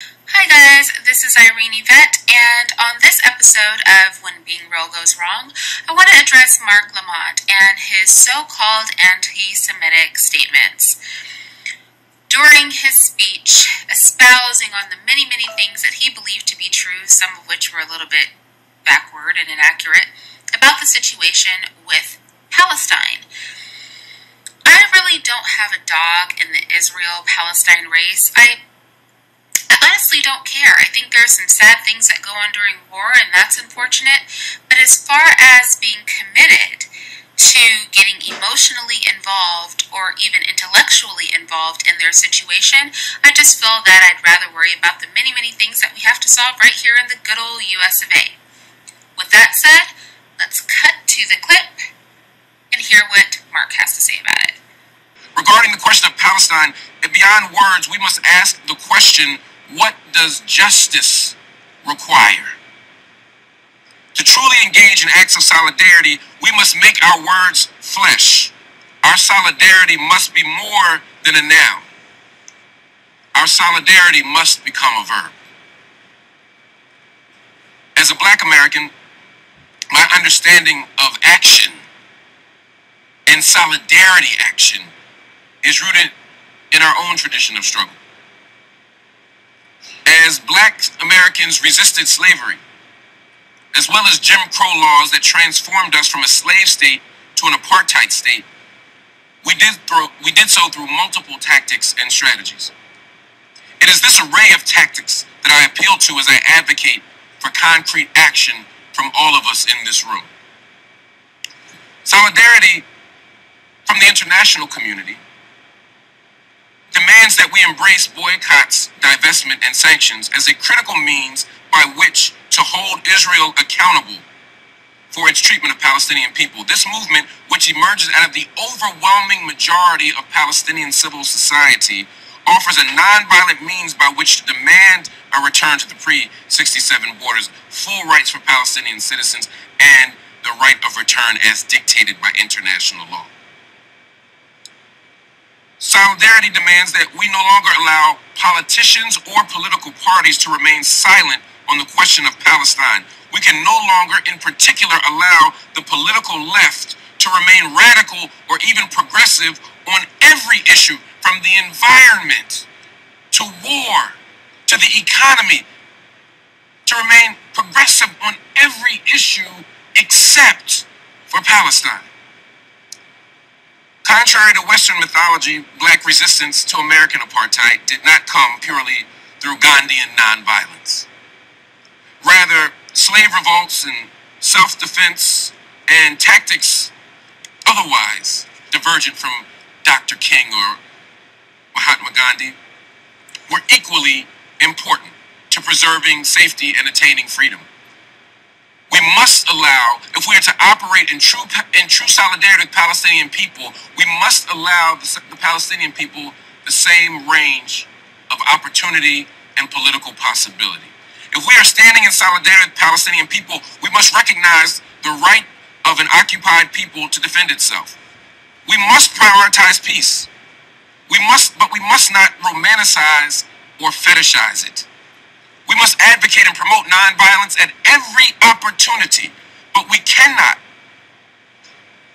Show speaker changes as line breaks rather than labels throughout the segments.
Hi guys, this is Irene Yvette, and on this episode of When Being Real Goes Wrong, I want to address Marc Lamont and his so-called anti-Semitic statements. During his speech, espousing on the many, many things that he believed to be true, some of which were a little bit backward and inaccurate, about the situation with Palestine. I really don't have a dog in the Israel Palestine race. I honestly don't care. I think there are some sad things that go on during war, and that's unfortunate. But as far as being committed to getting emotionally involved or even intellectually involved in their situation, I just feel that I'd rather worry about the many, many things that we have to solve right here in the good old US of A. With that said, let's cut to the clip and hear what Marc has to say about it.
Regarding the question of Palestine, beyond words, we must ask the question what does justice require? To truly engage in acts of solidarity, we must make our words flesh. Our solidarity must be more than a noun. Our solidarity must become a verb. As a black American, my understanding of action and solidarity action is rooted in our own tradition of struggle as black Americans resisted slavery, as well as Jim Crow laws that transformed us from a slave state to an apartheid state, we did, we did so through multiple tactics and strategies. It is this array of tactics that I appeal to as I advocate for concrete action from all of us in this room. Solidarity from the international community demands that we embrace boycotts, divestment, and sanctions as a critical means by which to hold Israel accountable for its treatment of Palestinian people. This movement, which emerges out of the overwhelming majority of Palestinian civil society, offers a nonviolent means by which to demand a return to the pre 67 borders, full rights for Palestinian citizens, and the right of return as dictated by international law. Solidarity demands that we no longer allow politicians or political parties to remain silent on the question of Palestine. We can no longer, in particular, allow the political left to remain radical or even progressive on every issue, from the environment to war to the economy, to remain progressive on every issue except for Palestine. Contrary to Western mythology, black resistance to American apartheid did not come purely through Gandhian nonviolence. Rather, slave revolts and self defense and tactics otherwise divergent from Dr. King or Mahatma Gandhi were equally important to preserving safety and attaining freedom. Allow, if we are to operate in true in true solidarity with Palestinian people, we must allow the, the Palestinian people the same range of opportunity and political possibility. If we are standing in solidarity with Palestinian people, we must recognize the right of an occupied people to defend itself. We must prioritize peace. We must, but we must not romanticize or fetishize it. We must advocate and promote nonviolence at every opportunity, but we cannot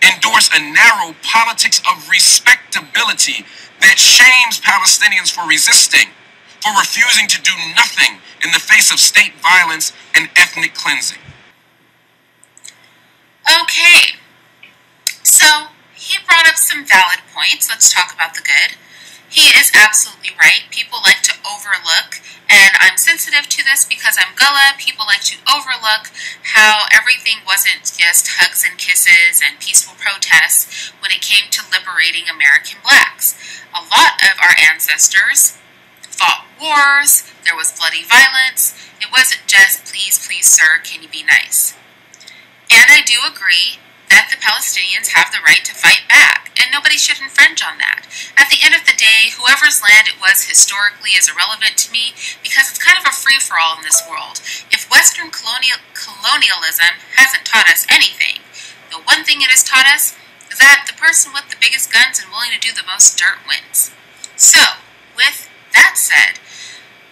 endorse a narrow politics of respectability that shames Palestinians for resisting, for refusing to do nothing in the face of state violence and ethnic cleansing.
Okay, so he brought up some valid points. Let's talk about the good. He is absolutely right. People like to overlook and I'm sensitive to this because I'm Gullah. People like to overlook how everything wasn't just hugs and kisses and peaceful protests when it came to liberating American blacks. A lot of our ancestors fought wars, there was bloody violence. It wasn't just, please, please, sir, can you be nice? And I do agree that the Palestinians have the right to fight back, and nobody should infringe on that. At the end of the day, whoever's land it was historically is irrelevant to me because it's kind of a free for all in this world. If Western colonial, colonialism hasn't taught us anything, the one thing it has taught us is that the person with the biggest guns and willing to do the most dirt wins. So, with that said,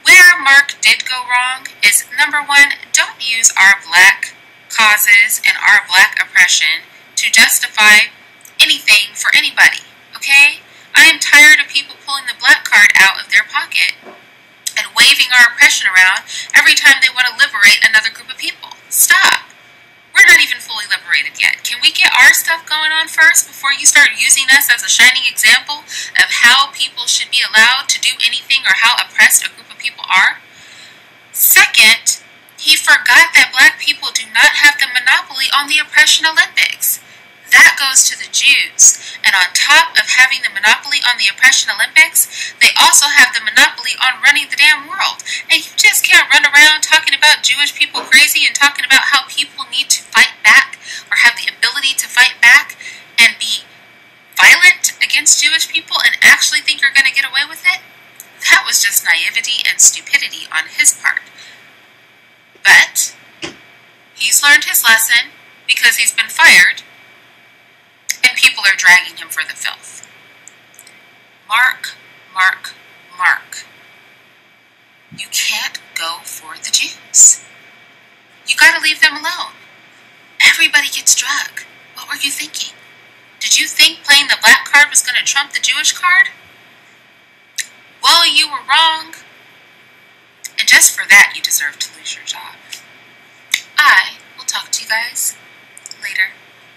Where Marc did go wrong is number one, don't use our black causes and our black oppression to justify anything for anybody, okay? I am tired of people pulling the black card out of their pocket and waving our oppression around every time they want to liberate another group of people. Stop. We're not even fully liberated yet. Can we get our stuff going on first before you start using us as a shining example of how people should be allowed to do anything or how oppressed a group of people are? Second, he forgot that black people do not have the monopoly on the oppression Olympics. That goes to the Jews. And on top of having the monopoly on the oppression Olympics, they also have the monopoly on running the damn world. And you just can't run around talking about Jewish people crazy and talking about how people need to fight back or have the ability to fight back and be violent against Jewish people and actually think you're going to get away with it. That was just naivety and stupidity on his part. But he's learned his lesson because he's been fired people are dragging him for the filth. Marc, Marc, Marc. You can't go for the Jews. You gotta leave them alone. Everybody gets drug. What were you thinking? Did you think playing the black card was gonna trump the Jewish card? Well, you were wrong. And just for that, you deserve to lose your job. I will talk to you guys later.